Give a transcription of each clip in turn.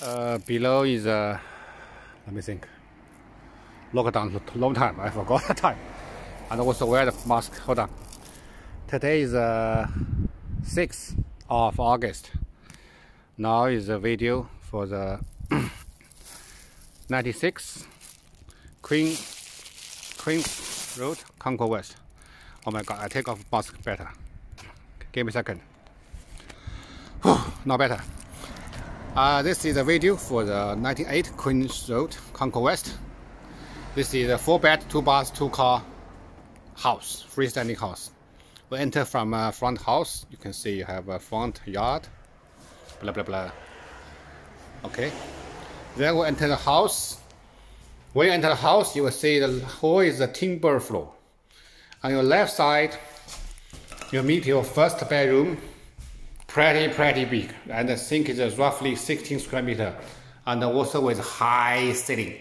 Uh, below is uh, let me think. Lockdown long time. I forgot the time. And also wear the mask. Hold on. Today is uh, 6th of August. Now is a video for the 96 Queen Queen Road, Concord West. Oh my god, I take off mask better. Give me a second. Whew, not better. Uh, this is a video for the 98 Queens Road, West. This is a 4 bed, 2 bath, 2 car house, freestanding house. We enter from a front house. You can see you have a front yard. Blah blah blah. Okay. Then we enter the house. When you enter the house, you will see the hall is a timber floor. On your left side, you meet your first bedroom pretty, pretty big. And the sink is roughly 16 square meter and also with high ceiling.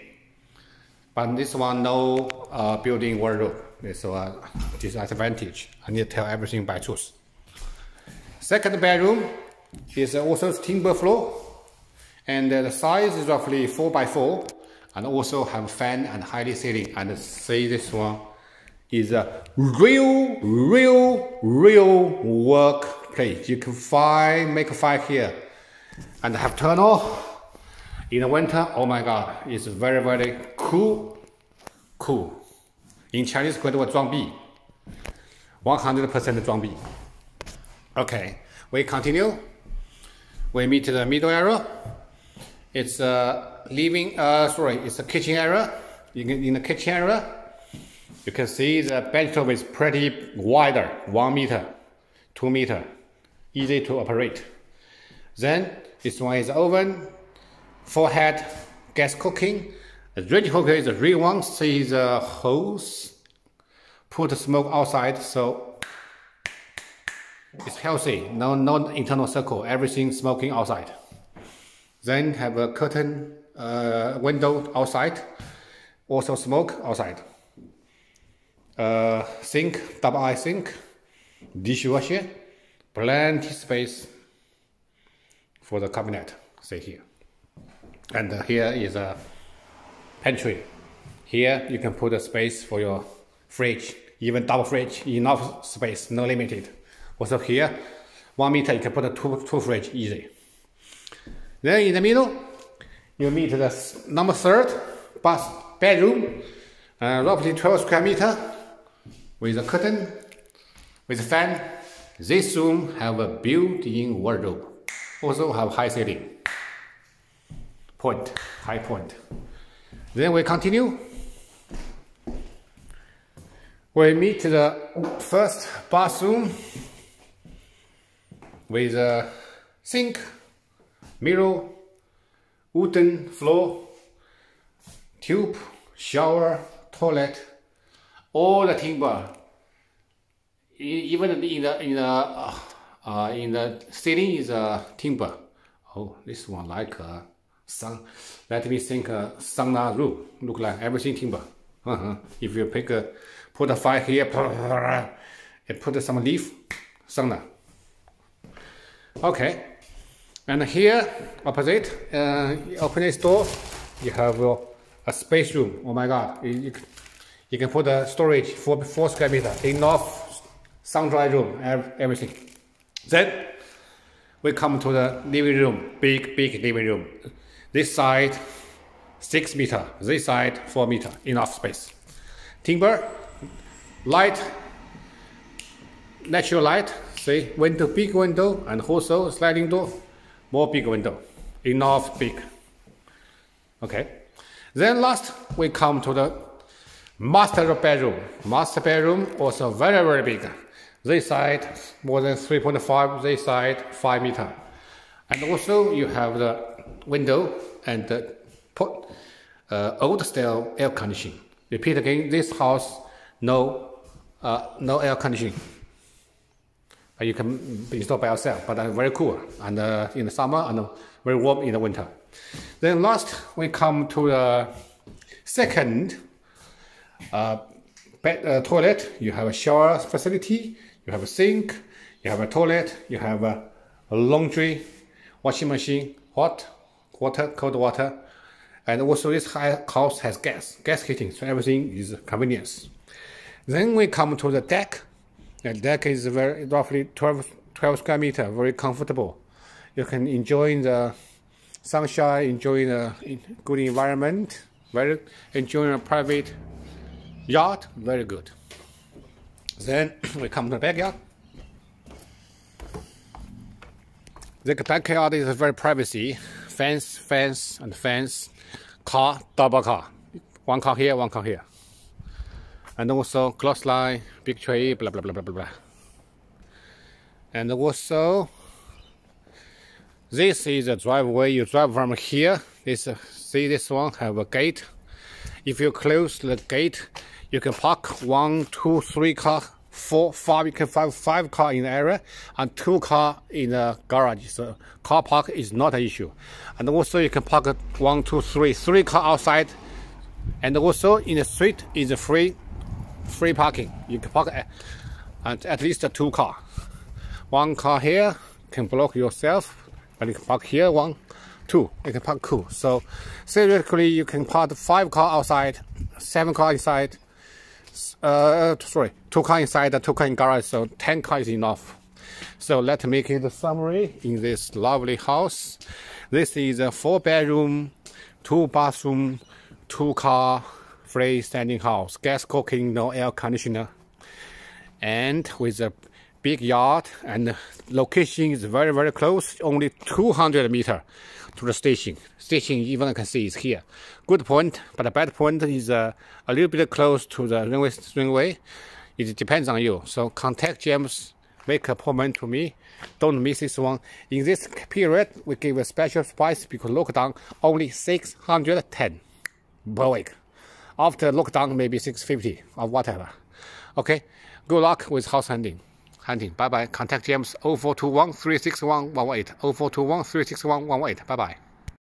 But this one, no uh, built-in wardrobe. It's a disadvantage. I need to tell everything by truth. Second bedroom is also timber floor. And the size is roughly 4 by 4 and also have fan and highly ceiling. And see this one is a real, real, real work place. You can find, make a fire here and have turn off. In the winter, oh my god, it's very, very cool, cool. In Chinese, 会做装逼，100% 装逼. Okay, we continue. We meet the middle area. It's a living, uh, sorry, it's a kitchen area. In, in the kitchen area, you can see the benchtop is pretty wider, one meter, two meter easy to operate. Then this one is oven, forehead, gas cooking. The red cooker is a real one, see the hose, put the smoke outside, so it's healthy, no, no internal circle, everything smoking outside. Then have a curtain uh, window outside, also smoke outside. Uh, sink, double eye sink, dishwasher, plenty space for the cabinet, say here. And here is a pantry. Here you can put a space for your fridge, even double fridge, enough space, no limited. Also here, one meter you can put a two, two fridge easy. Then in the middle, you meet the number third bath bedroom, uh, roughly 12 square meter, with a curtain, with a fan, this room have a built-in wardrobe. Also have high ceiling. Point, high point. Then we continue. We meet the first bathroom with a sink, mirror, wooden floor, tube, shower, toilet, all the timber even in the in the uh, uh, in the ceiling is a timber. Oh, this one like a sun. Let me think a sauna room. Look like everything timber. Uh -huh. If you pick a, put a fire here, and put some leaf, sauna. Okay, and here opposite, uh, open this door, you have uh, a space room. Oh my God, you, you, you can put a storage for four square meter enough sun dry room, everything. Then we come to the living room, big, big living room. This side, six meter, this side, four meter, enough space. Timber, light, natural light, see, window, big window, and also sliding door, more big window, enough big. Okay. Then last, we come to the master bedroom. Master bedroom also very, very big. This side more than 3.5, this side 5 meter. And also you have the window and the put, uh, old style air conditioning. Repeat again, this house no uh, no air conditioning. Uh, you can install by yourself, but uh, very cool and uh, in the summer and very warm in the winter. Then last we come to the second uh, bed, uh, toilet. You have a shower facility you have a sink, you have a toilet, you have a, laundry, washing machine, hot, water, cold water, and also this house has gas, gas heating, so everything is convenience. Then we come to the deck. The deck is very roughly 12, 12 square meter, very comfortable. You can enjoy the sunshine, enjoy the good environment, very enjoying a private yacht, very good. Then we come to the backyard. The backyard is very privacy, fence, fence, and fence, car, double car, one car here, one car here, and also close line, big tree, blah blah blah blah blah blah. And also, this is a driveway. You drive from here. This see this one have a gate. If you close the gate, you can park one, two, three car four, five, you can find five car in the area and two car in the garage. So car park is not an issue. And also you can park one, two, three, three car outside. And also in the street is free, free parking. You can park at, at, at least two car. One car here can block yourself, but you can park here one, two. You can park two. So theoretically you can park five car outside, seven car inside, uh, sorry, two car inside, two car in garage, so 10 car is enough. So let's make it a summary in this lovely house. This is a four bedroom, two bathroom, two car, freestanding house. Gas cooking, no air conditioner. And with a big yard and location is very, very close, only 200 meter to the station. Station even I can see is here. Good point, but the bad point is uh, a little bit close to the runway. runway. It depends on you. So contact James, make a appointment to me. Don't miss this one. In this period, we give a special price because lockdown only 610 per week. After lockdown, maybe 650 or whatever. Okay, good luck with house hunting hunting. Bye bye. Contact James 0421 361 118. 0421 361 118. Bye bye.